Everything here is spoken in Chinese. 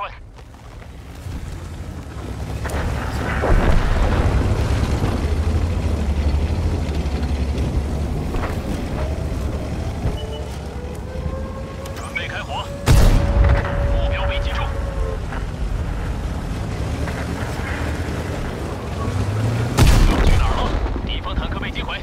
快准备开火目标被击中去哪儿了敌方坦克被击毁